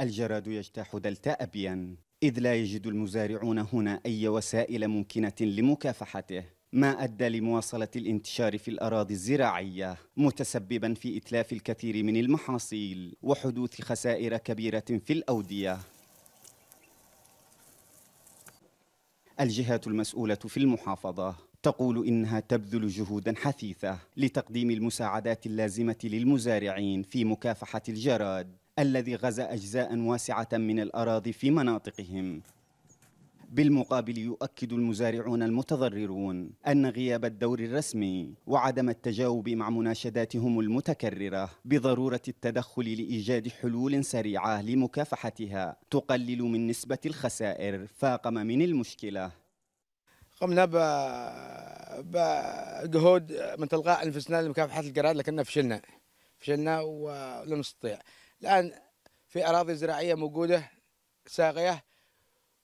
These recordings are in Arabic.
الجراد يجتاح دلتا أبين إذ لا يجد المزارعون هنا أي وسائل ممكنة لمكافحته. ما أدى لمواصلة الانتشار في الأراضي الزراعية متسببا في إتلاف الكثير من المحاصيل وحدوث خسائر كبيرة في الأودية. الجهات المسؤولة في المحافظة تقول إنها تبذل جهودا حثيثة لتقديم المساعدات اللازمة للمزارعين في مكافحة الجراد. الذي غزا أجزاء واسعة من الأراضي في مناطقهم. بالمقابل يؤكد المزارعون المتضررون أن غياب الدور الرسمي وعدم التجاوب مع مناشداتهم المتكررة بضرورة التدخل لإيجاد حلول سريعة لمكافحتها تقلل من نسبة الخسائر. فاقم من المشكلة. قمنا بجهود من تلقاء أنفسنا لمكافحة الجراد لكننا فشلنا. فشلنا ولم نستطيع. الآن في أراضي زراعية موجودة ساقية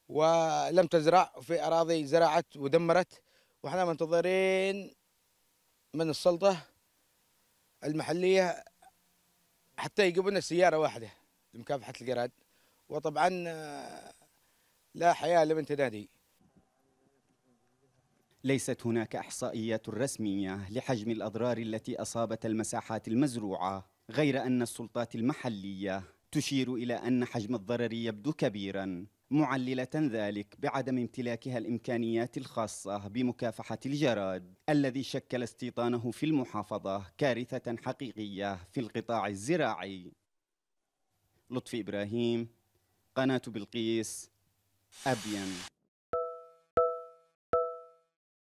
ولم تزرع وفي أراضي زرعت ودمرت. وإحنا منتظرين من السلطة المحلية حتى يجيبوا لنا سيارة واحدة لمكافحة الجراد وطبعا لا حياة لمن ليست هناك إحصائيات رسمية لحجم الأضرار التي أصابت المساحات المزروعة. غير أن السلطات المحلية تشير إلى أن حجم الضرر يبدو كبيرا معللة ذلك بعدم امتلاكها الإمكانيات الخاصة بمكافحة الجراد الذي شكل استيطانه في المحافظة كارثة حقيقية في القطاع الزراعي. لطفي إبراهيم قناة بلقيس ابين